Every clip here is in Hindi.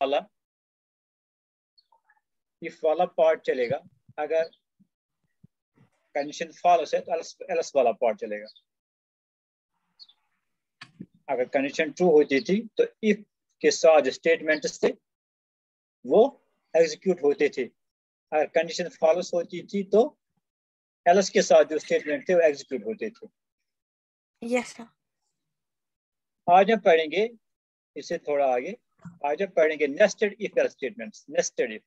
वाला। इफ़ वाला पार्ट चलेगा अगर कंडीशन फॉल्स है तो एल्स एल्स वाला पार्ट चलेगा। अगर कंडीशन ट्रू होती थी तो इफ़ के साथ स्टेटमेंट थे वो एग्जीक्यूट होते थे। अगर कंडीशन फॉल्स होती थी तो एल्स के साथ जो स्टेटमेंट थे वो एग्जीक्यूट होते थे। यस yes, सर आज हम पढ़ेंगे इससे थोड़ा आगे। आज हम पढ़ेंगे nested if statements nested if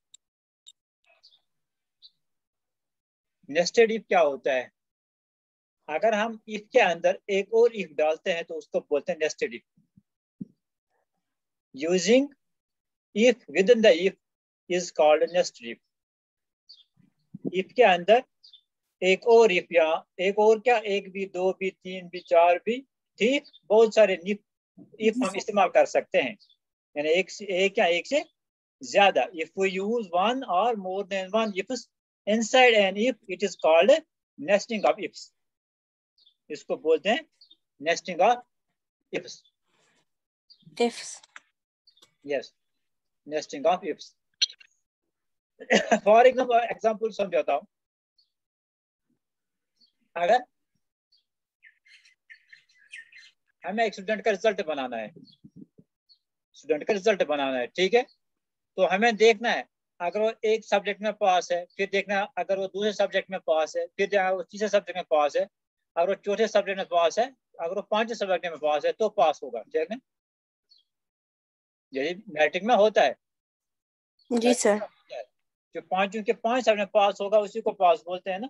nested if क्या होता है? अगर हम इफ़ के अंदर एक और इफ़ डालते हैं तो उसको बोलते हैं nested if using if with in the if is called nested if if के अंदर एक और इफ़ या एक और क्या? एक भी दो भी तीन भी चार भी ठीक? बहुत सारे इफ़ हम इस्तेमाल कर सकते हैं। यानी एक से एक या एक से ज़्यादा। If we use one or more than one ifs inside an if it is called nesting of ifs इसको बोलते हैं nesting of ifs ifs yes nesting of ifs for example example समझाता हूँ। अगर हमें एक स्टूडेंट का रिज़ल्ट बनाना है स्टूडेंट का रिज़ल्ट बनाना है ठीक है? तो हमें देखना है अगर वो एक सब्जेक्ट में पास है फिर देखना है अगर वो दूसरे सब्जेक्ट में पास है फिर वो तीसरे सब्जेक्ट में पास है अगर वो चौथे सब्जेक्ट में पास है अगर वो पाँचवें सब्जेक्ट में पास है तो पास होगा ठीक है? यही मैट्रिक में होता है। जी सर जो पाँच के पाँच सब्जेक्ट में पास होगा उसी को पास बोलते हैं ना?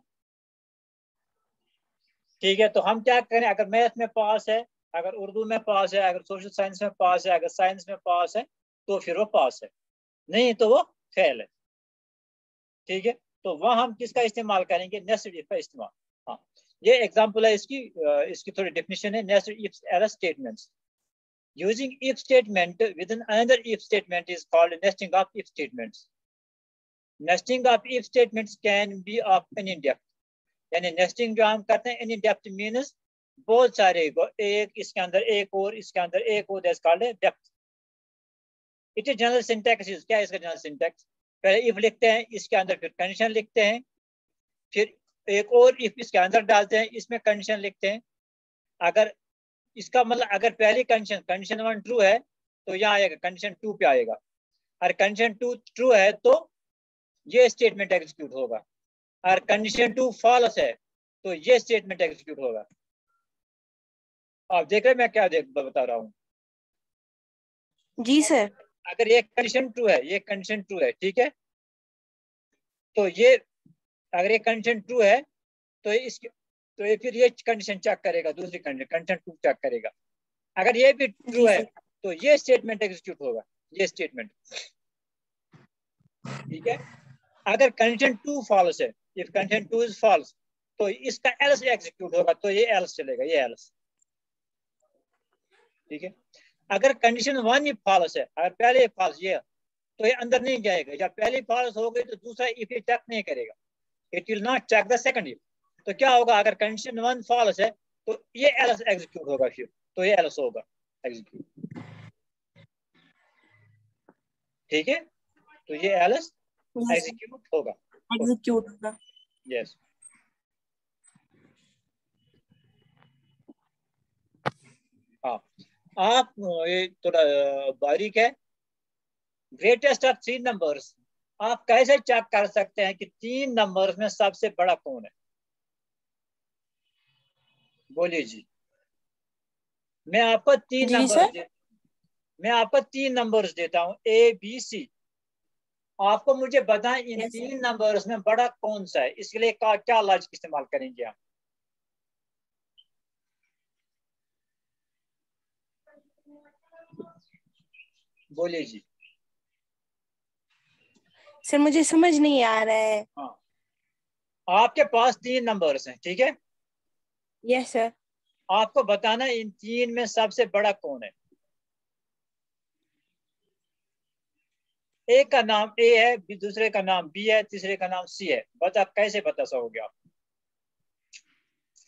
ठीक है तो हम क्या करें? अगर मैथ में पास है अगर उर्दू में पास है, अगर सोशल साइंस में पास है, अगर साइंस में पास है तो फिर वो पास है। नहीं तो वो फेल है। ठीक है? तो वह हम किसका इस्तेमाल करेंगे? नेस्टेड इफ़ का इस्तेमाल। हाँ। ये एग्ज़ाम्पल है इसकी इसकी थोड़ी डेफिनेशन है। Nested if error statements. Using if statement within another if statement is called nesting of if statements nesting of if statements can be of any depth यानी नेस्टिंग जो हम करते हैं एनी डेप्थ मीन्स बहुत सारे एक इसके अंदर एक और, इसके अंदर एक और that's called depth it is general syntax क्या है इसका जनरल सिंटैक्स पहले इफ़ लिखते हैं, इसके अंदर फिर कंडीशन लिखते हैं, फिर एक और इफ़ इसके अंदर डालते हैं, इसमें कंडीशन लिखते हैं। अगर इसका मतलब अगर पहली कंडीशन कंडीशन वन ट्रू है तो यहाँ आएगा कंडीशन टू पे आएगा। और कंडीशन टू ट्रू है तो ये स्टेटमेंट एग्जीक्यूट होगा। और कंडीशन टू फॉल्स है तो ये स्टेटमेंट एग्जीक्यूट होगा। आप देख रहे मैं क्या देख बता रहा हूँ। जी सर। अगर ये कंडीशन ट्रू है ये कंडीशन ट्रू है ठीक है? तो ये अगर ये कंडीशन ट्रू है तो इसके तो ये फिर ये कंडीशन चेक करेगा दूसरी कंडीशन कंडीशन टू चेक करेगा। अगर ये भी ट्रू है तो ये स्टेटमेंट एग्जीक्यूट होगा ये स्टेटमेंट ठीक है? अगर कंडीशन टू फॉल्स है if condition two is false तो इसका एल्स एग्जीक्यूट होगा तो ये एल्स चलेगा ये एल्स ठीक है? अगर कंडीशन वन ही फॉल्स है अगर पहले फॉल्स ये तो ये अंदर नहीं जाएगा। जब पहले फॉल्स हो गई तो दूसरा इफ़ ये चेक नहीं करेगा। It will not check the second if तो क्या होगा? अगर कंडीशन वन फॉल्स है तो ये एल्स एग्जीक्यूट होगा फिर। तो ये एल्स होगा एग्जीक्यूट ठीक है? तो ये एल्स एग्जीक्यूट होगा। एग्जीक्यूट होगा। यस हाँ आप ये थोड़ा बारीक है। ग्रेटेस्ट ऑफ़ थ्री नंबर्स आप कैसे चेक कर सकते हैं कि तीन नंबर्स में सबसे बड़ा कौन है? बोलिए जी। मैं आपको तीन नंबर मैं आपको तीन नंबर्स देता हूँ। ए बी सी आपको मुझे बताएँ इन yes, तीन नंबर्स में बड़ा कौन सा है? इसके लिए क्या लॉजिक इस्तेमाल करेंगे आप? बोलिए जी। सर मुझे समझ नहीं आ रहा है। हाँ। आपके पास तीन नंबर्स हैं ठीक है? यस सर आपको बताना इन तीन में सबसे बड़ा कौन है? एक का नाम ए है दूसरे का नाम बी है तीसरे का नाम सी है। बता कैसे बता सकोगे आप?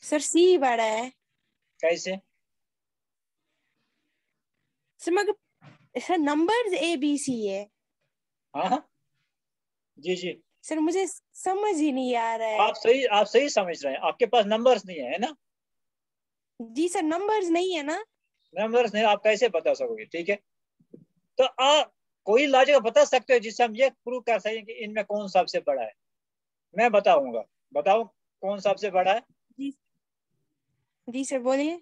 सर सी बड़ा है। कैसे? सर मगर sir numbers A B C है। हाँ हाँ। जी जी। सर मुझे समझ ही नहीं आ रहा है। आप सही आप सही समझ रहे हैं। आपके पास नंबर्स नहीं है है ना? जी सर नंबर्स नहीं है ना। नंबर्स नहीं आप कैसे बता सकोगे? ठीक है? तो आप कोई लॉजिक बता सकते हो जिससे हम ये प्रूव कर सकें कि इनमें कौन सबसे बड़ा है? मैं बताऊँगा। बताओ कौन सबसे बड़ा है? जी। सर बोलिए।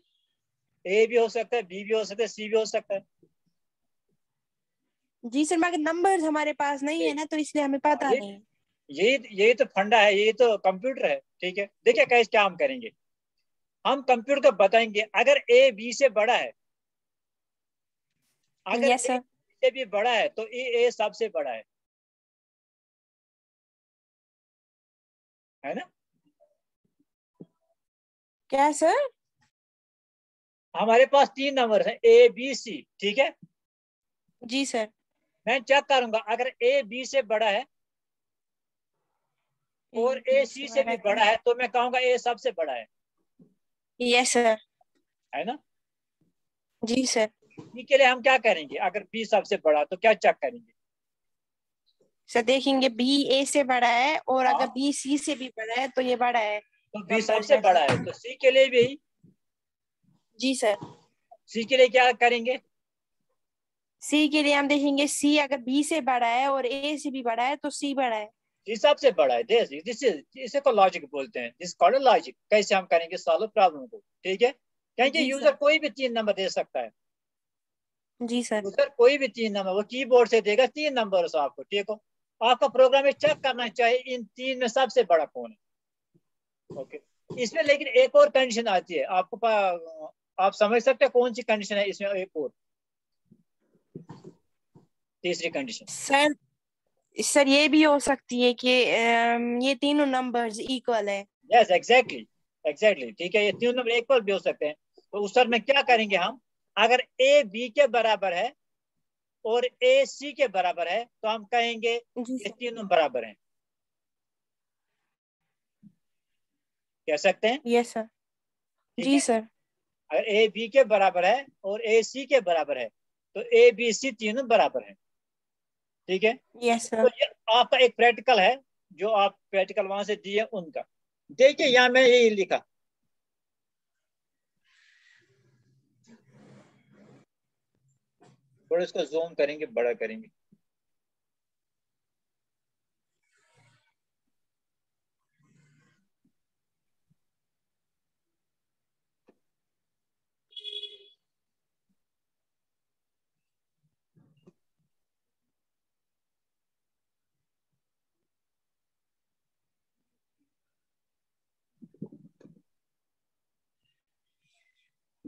ए भी हो सकता है बी भी हो सकता है सी भी हो सकता है। जी सर मगर नंबर हमारे पास नहीं है ना तो इसलिए हमें पता ये- नहीं यही यही तो फंडा है यही तो कंप्यूटर है ठीक है? देखिए कैसे क्या हम करेंगे। हम कंप्यूटर को बताएँगे अगर ए बी से बड़ा है अगर यस ए से भी बड़ा है तो ए ए सबसे बड़ा है। है ना? क्या सर हमारे पास तीन नंबर है ए बी सी ठीक है? जी सर मैं चेक करूँगा अगर ए बी से बड़ा है और ए सी से भी बड़ा है तो मैं कहूँगा ए सबसे बड़ा है। यस सर है ना? जी सर बी के लिए हम क्या करेंगे? अगर बी सबसे बड़ा तो क्या चेक करेंगे? सर देखेंगे बी ए से बड़ा है और अगर हाँ। बी सी से भी बड़ा है तो ये बड़ा है। तो बी सबसे बड़ा है तो सी के लिए भी? जी सर सी के लिए क्या करेंगे? सी के लिए हम देखेंगे सी अगर बी से बड़ा है और ए से भी बड़ा है तो सी बड़ा है। सी सबसे बड़ा है दिस दिस इसे को लॉजिक बोलते हैं दिस कॉल्ड लॉजिक कैसे हम करेंगे सॉल्व प्रॉब्लम को ठीक है? क्योंकि यूज़र कोई भी तीन नंबर दे सकता है। जी सर। यूज़र कोई भी तीन नंबर वो कीबोर्ड से देगा तीन नंबर से आपको ठीक हो? आपका प्रोग्राम चेक करना चाहिए इन तीन में सबसे बड़ा कौन है। ओके इसमें लेकिन एक और कंडीशन आती है आपको आप समझ सकते हैं कौन सी कंडीशन है इसमें एक और? तीसरी कंडीशन सर सर ये भी हो सकती है कि ये तीनों नंबर्स इक्वल है। यस एग्जैक्टली एग्जैक्टली ठीक है ये तीनों नंबर इक्वल भी हो सकते हैं। तो उस सर में क्या करेंगे हम? अगर ए बी के बराबर है और ए सी के बराबर है तो हम कहेंगे ये तीनों बराबर हैं। कह सकते हैं? यस सर जी सर। अगर ए बी के बराबर है और ए सी के बराबर है तो ए बी सी तीनों बराबर हैं। ठीक है? Yes, तो ये आपका एक प्रैक्टिकल है जो आप प्रैक्टिकल वहाँ से दिए उनका। देखिए यहाँ मैं यही लिखा। थोड़ा इसको जूम करेंगे बड़ा करेंगे।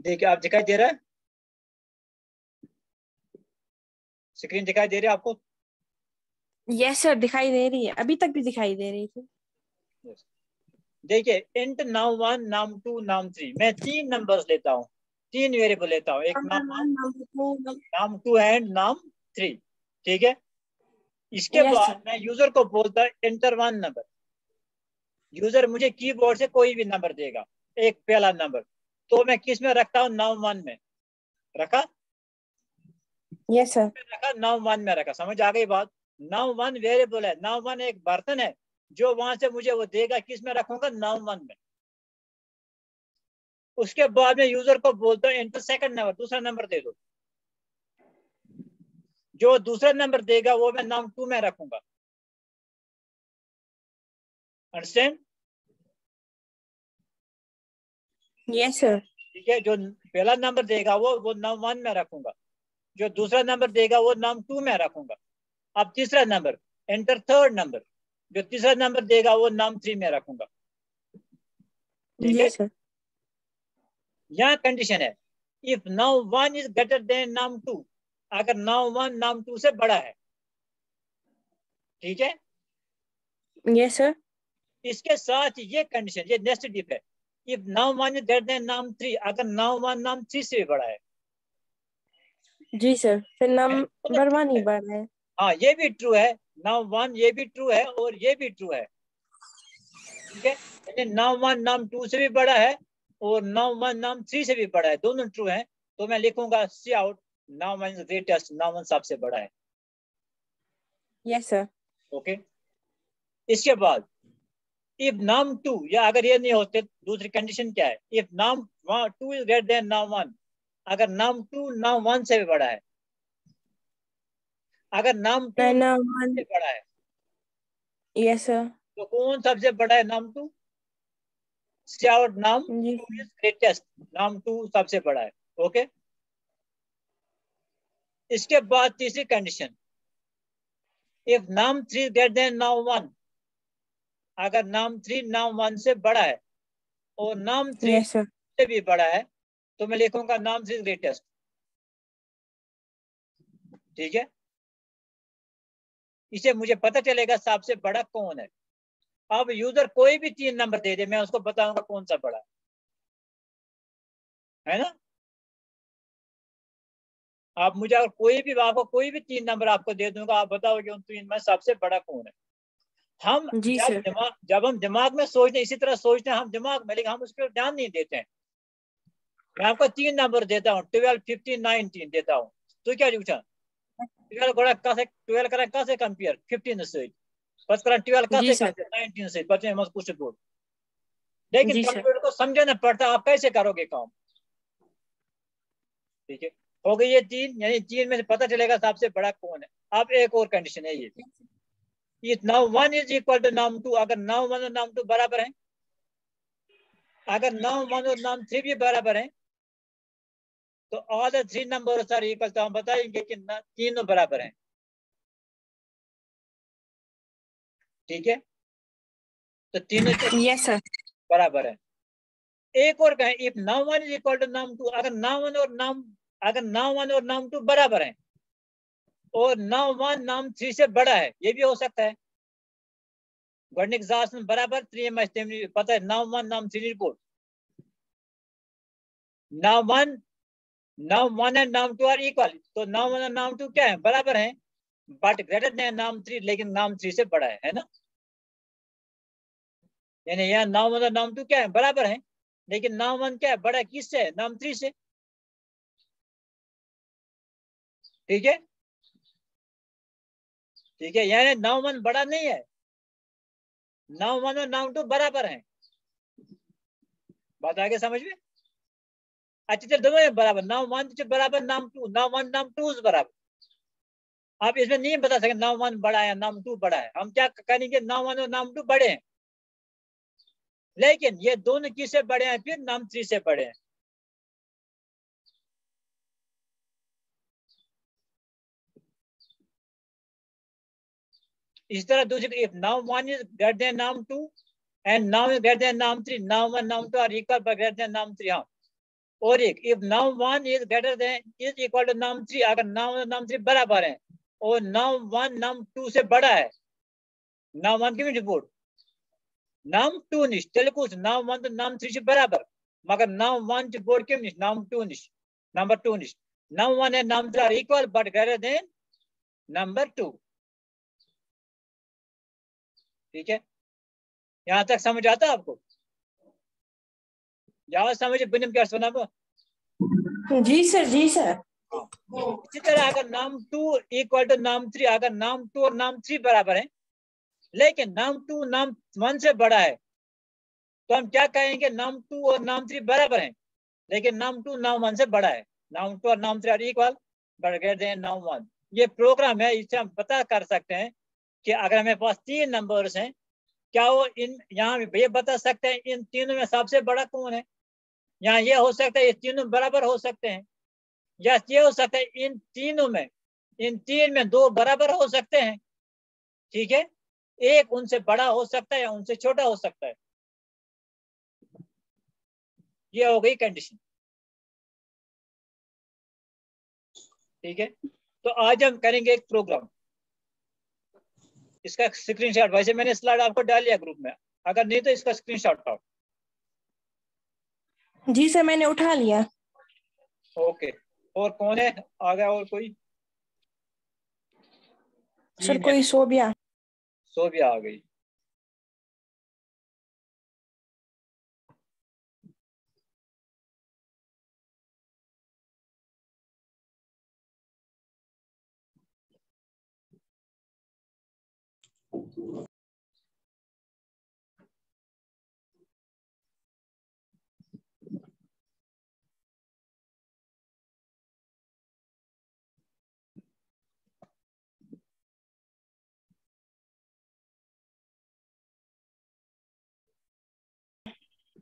देखिए आप दिखाई दे रहा है? स्क्रीन दिखाई दे रही है आपको? यस सर दिखाई दे रही है। अभी तक भी दिखाई दे रही थी। देखिए इंट नाम one num to num three. मैं तीन नंबर्स लेता हूँ। तीन वेरिएबल लेता हूँ। एक नाम one num two and num three. ठीक है? इसके Yes, बाद मैं यूज़र को बोलता एंटर वन नंबर यूज़र मुझे कीबोर्ड से कोई भी नंबर देगा। एक पहला नंबर तो मैं किसमें रखता हूँ? नाम वन में। रखा? यस सर रखा? नाम वन में रखा। समझ आ गई बात? नाम वन वेरिएबल है। नाम वन एक बर्तन है। जो वहाँ से मुझे वो देगा किसमें रखूँगा? नाम वन में। उसके बाद में यूज़र को बोलता हूँ इंटर सेकंड नंबर दूसरा नंबर दे दो। जो दूसरा नंबर देगा वो मैं नाम टू में रखूँगा। अंडरस्टैंड यस सर ठीक है जो पहला नंबर देगा वो वो नाम वन में रखूँगा। जो दूसरा नंबर देगा वो नाम टू में रखूँगा। अब तीसरा नंबर एंटर थर्ड नंबर जो तीसरा नंबर देगा वो नाम थ्री में रखूँगा। ठीक है? यहाँ कंडीशन है। If num one is greater than num two अगर नाउ वन नाम टू से बड़ा है ठीक है? यस सर इसके साथ ये कंडीशन ये नेक्स्ट डिप है। If num one greater than num three अगर नाउ वन नाम थ्री से भी बड़ा है जी सर फिर नंबर वन ही रहा है हाँ ये भी ट्रू है नाउ वन ये भी ट्रू है और ये भी ट्रू है। ठीक है? नाउ वन नाम टू से भी बड़ा है और नाउ वन नाम थ्री से भी बड़ा है। दोनों ट्रू है तो मैं लिखूँगा C out num one greatest num one सबसे बड़ा है। यस सर ओके इसके बाद इफ़ नाम टू या अगर ये नहीं होते दूसरी कंडीशन क्या है? If num two is greater than num one अगर नाम टू नाम वन से भी बड़ा है। अगर नाम टू नाम वन से बड़ा है। यस सर तो कौन सबसे बड़ा है num two out num two is greatest num two सबसे बड़ा है। ओके इसके बाद तीसरी condition if num three greater than num one अगर नाम थ्री नाम वन से बड़ा है और नाम थ्री सर से भी बड़ा है तो मैं लिखूँगा नाम थ्री ग्रेटेस्ट ठीक है? इसे मुझे पता चलेगा सबसे बड़ा कौन है। अब यूज़र कोई भी तीन नंबर दे दे मैं उसको बताऊँगा कौन सा बड़ा है। है ना? आप मुझे अगर कोई भी आपको कोई भी तीन नंबर आपको दे दूँगा आप बताओ कि उन तीन में सबसे बड़ा कौन है। हम जी जब। दिमाग जब हम दिमाग में सोचते हैं इसी तरह सोचते हैं हम दिमाग में लेकिन हम उस पर ध्यान नहीं देते हैं। मैं आपको तीन नंबर देता हूँ ट्वेल्व फिफ्टीन नाइनटीन देता हूँ। तो क्या पूछा? ट्वेल्व गोड़ा कसे ट्वेल्व करा कसे कंपेयर फिफ्टीन से। बस करा ट्वेल्व कसे नाइनटीन से। बच्चे मत कुछ बोल। लेकिन कंप्यूटर को समझाना पड़ता आप कैसे करोगे काम? ठीक है? हो गई ये तीन यानी तीन में से पता चलेगा सबसे बड़ा कौन है। अब एक और कंडीशन है ये। Num one is equal to num two अगर नाउ वन और नाम टू बराबर है अगर नाउ वन और नाम थ्री भी बराबर है तो all the three number are equal तो हम बताएँगे कि न- तीनों बराबर हैं। ठीक है? तो तीनों यस सर बराबर है। एक और कहें if num one is equal to num two अगर नाउ वन और नाम अगर नाउ वन और नाम टू बराबर हैं और नाउ वन नाम थ्री से बड़ा है, ये भी हो सकता है। गणिक में बराबर थ्री एम एस पता है num one, num three report num one num one and num two are equal तो नाउ वन और नाम टू क्या है? बराबर है। But greater than num three लेकिन नाम थ्री से बड़ा है है ना? यानी यहाँ नाम वन नाम टू क्या है? बराबर है। लेकिन नाम वन क्या है? बड़ा किससे है? नाम थ्री से। ठीक है? ठीक है? यानी नाम वन बड़ा नहीं है। नाम वन और नाम टू बराबर है। बात आगे समझ में? अच्छा चल दोनों बराबर। नाम वन से बराबर, नाम टू। नाम वन नाम टू बराबर। आप इसमें नहीं बता सकते नाम वन बड़ा है नाम टू बड़ा है। हम क्या करेंगे नाम वन और नाम टू बड़े हैं? लेकिन ये दोनों किससे बड़े हैं? फिर नाम थ्री से बड़े हैं। इस तरह दूसरी if num one is greater than num two and num is greater than num three num one, num two are equal but greater than num three हाँ। और एक if num one is greater than is equal to num three अगर नाउ और नाम थ्री बराबर है, और नाउ वन, नाम टू से बड़ा है नाउ वन की रिपोर्ट नाम टू निश तेलुगु नाम वन तो नाम थ्री से बराबर, मगर नाम वन से बोर्ड क्यों निश नाम टू निश नंबर टू निश num one and num three are equal but greater than number two ठीक है? यहाँ तक समझ आता आपको? जाओ समझ बिनिम क्या सुना वो जी सर जी सर। इसी तरह अगर num two equal to num three अगर नाम टू और नाम थ्री बराबर है लेकिन नाम टू नाम वन से बड़ा है तो हम क्या कहेंगे? नाम टू और नाम थ्री बराबर है लेकिन नाम टू नाम वन से बड़ा है। नाम टू और num three are equal but greater than num one ये प्रोग्राम है इससे हम पता कर सकते हैं कि अगर हमारे पास तीन नंबर्स हैं, क्या वो इन, यहाँ ये बता सकते हैं, इन तीनों में सबसे बड़ा कौन है? यहाँ ये हो सकता है, ये तीनों बराबर हो सकते हैं। या ये हो सकता है, इन तीनों में, इन तीन में दो बराबर हो सकते हैं। ठीक है? एक उनसे बड़ा हो सकता है या उनसे छोटा हो सकता है। ये हो गई कंडीशन ठीक है? तो आज हम करेंगे एक प्रोग्राम इसका स्क्रीनशॉट वैसे मैंने स्लाइड आपको डाल लिया ग्रुप में। अगर नहीं तो इसका स्क्रीनशॉट उठाओ जी सर मैंने उठा लिया। ओके और कौन है? आ गया और कोई? सर कोई सोबिया सोबिया आ गई।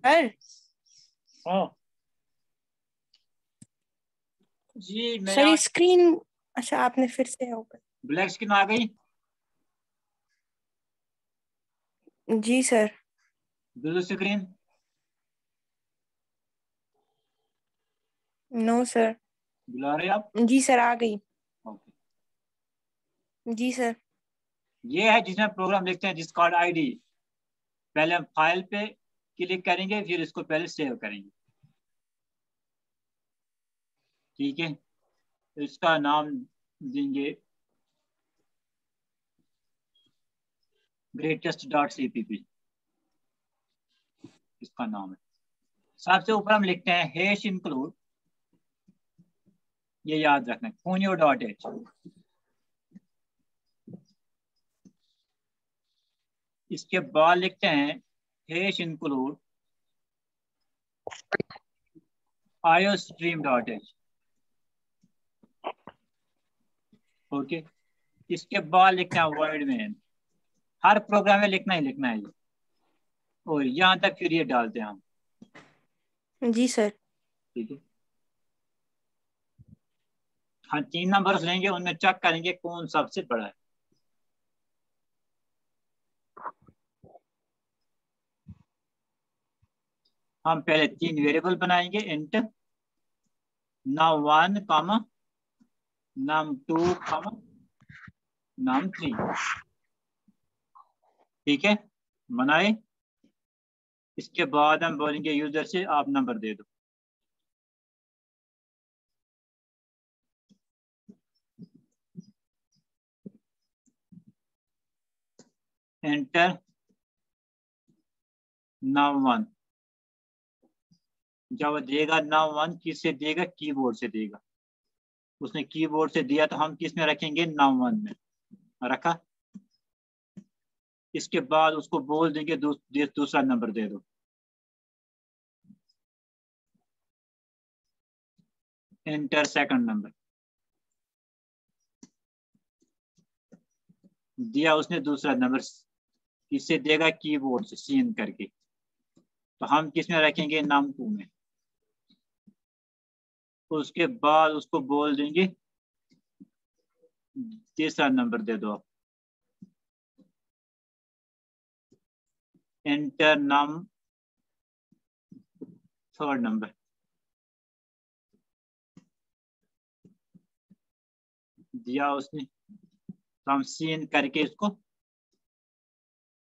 सर हाँ। जी सर स्क्रीन अच्छा आपने फिर से ओपन ब्लैक स्क्रीन आ गई? जी sir blue screen no sir बुला रहे आप? जी सर आ गई। ओके जी सर ये है जिसमें प्रोग्राम लिखते हैं जिस डिस्कॉर्ड आईडी पहले हम फ़ाइल पे क्लिक करेंगे, फिर इसको पहले सेव करेंगे। ठीक है? इसका नाम देंगे greatest dot C P P इसका नाम है। सबसे ऊपर हम लिखते हैं हैश इंक्लूड ये याद रखना है फोनियो डॉट एच इसके बाद लिखते हैं स्ट्रीम डॉट एच ओके इसके बाद लिखना है वर्ड में। हर प्रोग्राम में लिखना ही लिखना है। और यहाँ तक फिर ये डालते हैं हम। जी सर ठीक है। हाँ तीन नंबर्स लेंगे उनमें चेक करेंगे कौन सबसे बड़ा है। हम पहले तीन वेरिएबल बनाएँगे इंट नाम वन कामा नाम टू कामा नाम थ्री ठीक है? बनाए। इसके बाद हम बोलेंगे यूज़र से आप नंबर दे दो। एंटर नाम वन जब देगा नाम वन किससे देगा? कीबोर्ड से देगा। उसने कीबोर्ड से दिया तो हम किसमें रखेंगे? नाम वन में। रखा? इसके बाद उसको बोल देंगे दू, दूसरा नंबर दे दो। एंटर सेकंड नंबर दिया उसने दूसरा नंबर। किससे देगा? कीबोर्ड से सीन करके। तो हम किसमें रखेंगे? नाम टू में। उसके बाद उसको बोल देंगे। तीसरा नंबर दे दो। एंटर नाम थर्ड नंबर दिया उसने। तो हम सीन करके इसको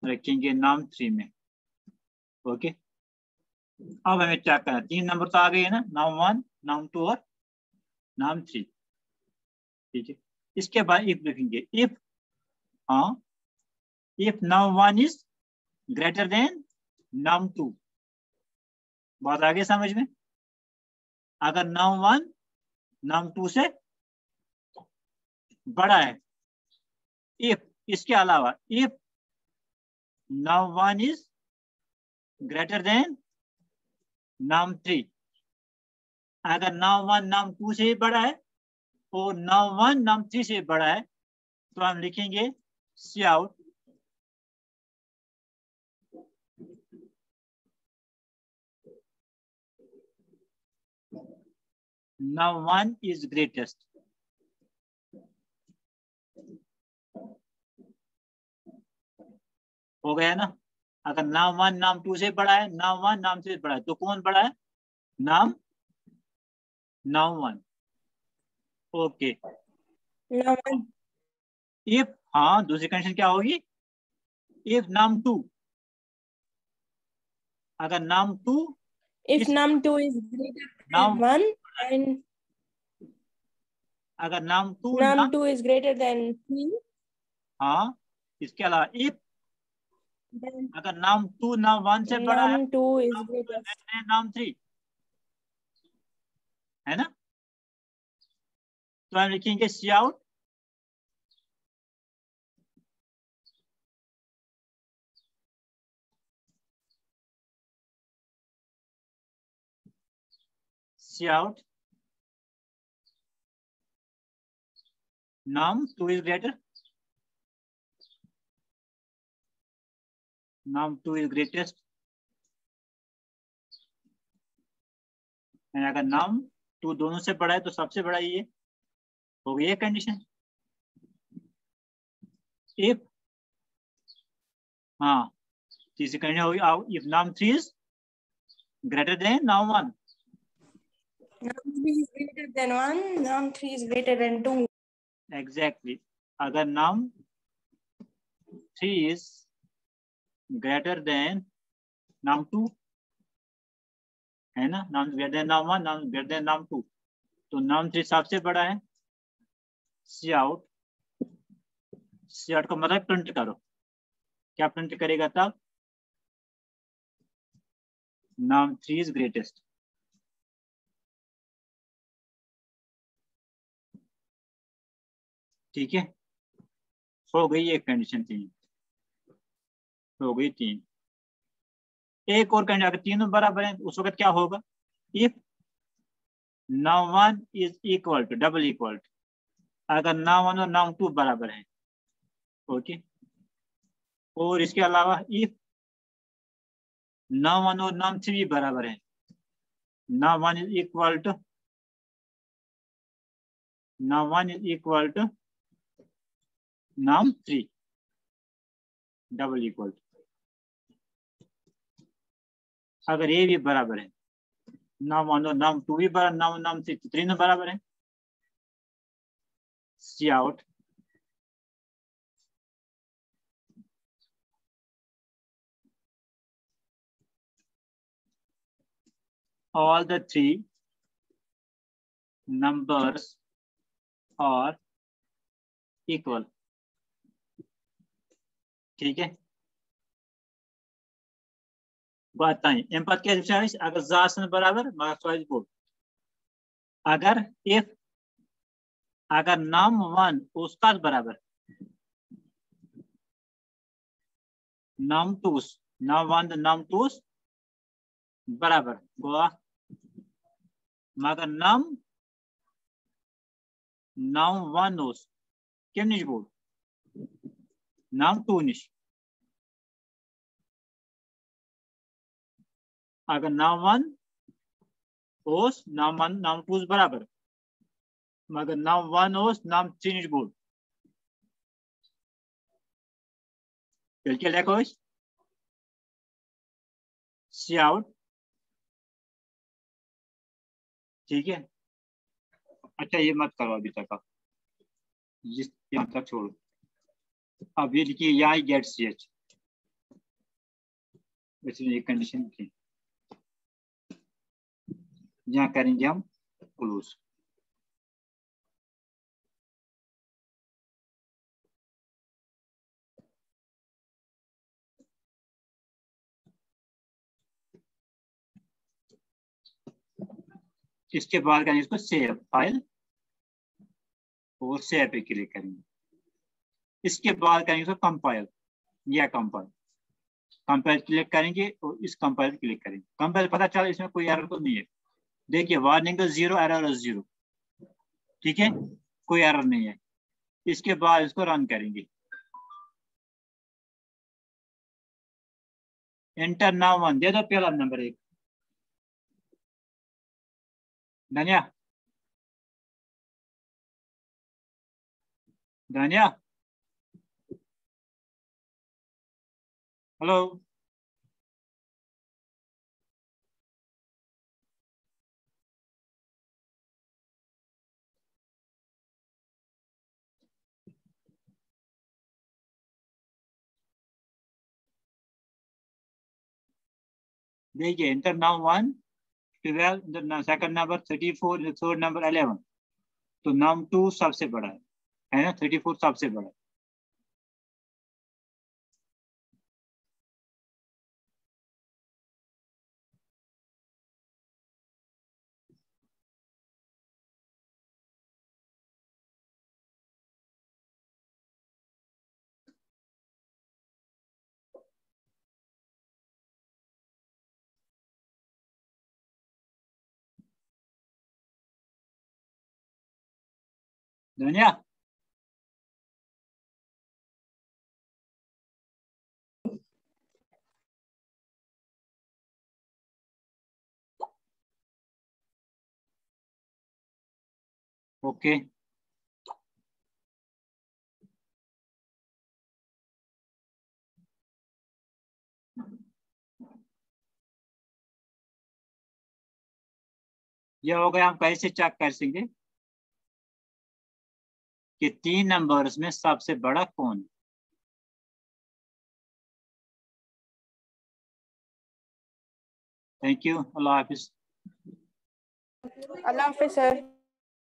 रखेंगे नाम थ्री में। ओके अब हमें चेक करना तीन नंबर तो आ गए ना? नाम वन नाम टू और नाम थ्री। ठीक है? इसके बाद इफ़ लिखेंगे इफ़ हाँ if num one is greater than num two बात आगे समझ में? अगर नाम वन नाम टू से बड़ा है। इफ़ इसके अलावा if num one is greater than num three अगर नाम वन, नाम टू से बड़ा है और नाम वन, नाम थ्री से बड़ा है तो हम लिखेंगे cout num one is greatest. हो गया ना? अगर नाम वन, नाम टू से बड़ा है, नाम वन, नाम से बड़ा है तो कौन बड़ा है? नाम नाम वन। ओके। इफ़ हाँ दूसरी कंडीशन क्या होगी? If num two. अगर num two if 2 is greater Num- than 1 and अगर num to 2 is greater than 3 हाँ इसके अलावा इफ़ अगर नाम टू नाम वन से बड़ा है 2 is greater है नाम थ्री। है ना? तो हम लिखेंगे cout cout num two is greater num two is greatest अगर नाम टू दोनों से बड़ा है तो सबसे बड़ा ये हो गई कंडीशन इफ़ हाँ तीसरी कंडीशन होगी if num three is greater than num one Num 3 is greater than 1, num 3 is greater than 2. Exactly अगर num three is greater than num two है ना? Num greater num one, num greater num two. तो नम थ्री सबसे बड़ा है। Cout. सी आउट को मतलब प्रिंट करो। क्या प्रिंट करेगा तब? Num three is greatest. ठीक है? हो गई एक कंडीशन तीन। हो गई तीन। एक और कंडीशन अगर तीनों बराबर हैं, उस वक्त क्या होगा? If num one is equal to double equal to अगर नाउ वन और नाउ टू बराबर हैं ओके और इसके अलावा इफ़ नाउ वन और नाम थ्री बराबर है num one is equal to num one is equal to num three double equal अगर ये भी बराबर है, नाम वन और नाम टू भी बराबर नाम नाम थ्री तीनों बराबर है? Cout all the three numbers are equal. ठीक है? बताएँ एम्पत के विचारिश अगर जासन बराबर मगर सॉइज बोल। अगर इफ़ अगर नाम वन उसका बराबर। नाम टूस नाम वन नाम टूस बराबर। गोवा मगर नाम नाम वन ओस कम निश बोल? नाम टू निश अगर नाम वन, ओस, नाम वन, नाम टू बराबर। मगर नाम वन, ओस, नाम निश बोल क्या देखो सी आउट। ठीक है। अच्छा ये मत करो अभी तक जिस यहाँ तक छोड़ो। अब ये लिखिए, यहाँ गेट सी एच इसमें एक कंडीशन थी करेंगे हम क्लोज इसके बाद करेंगे इसको सेव फ़ाइल और सेव पे क्लिक करेंगे। इसके बाद करेंगे इसको कंपाइल या कंपाइल कंपाइल क्लिक करेंगे और इस कंपाइल क्लिक करेंगे। कंपाइल पता चला इसमें कोई एरर तो नहीं है। देखिए वार्निंग ज़ीरो एरर ज़ीरो ठीक है कोई एरर नहीं है इसके बाद इसको रन करेंगे एंटर नाउ वन दे दो पहला नंबर एक Dania. Dania. Hello. देखिए enter num one second number thirty four third number eleven तो नाम टू सबसे बड़ा है। है ना? थर्टी फोर सबसे बड़ा दुनिया। ओके। ये हो गया हम कैसे चेक कर सकेंगे? कि तीन नंबर्स में सबसे बड़ा कौन? है थैंक यू अल्लाह हाफिज। अल्लाह हाफिज, सर।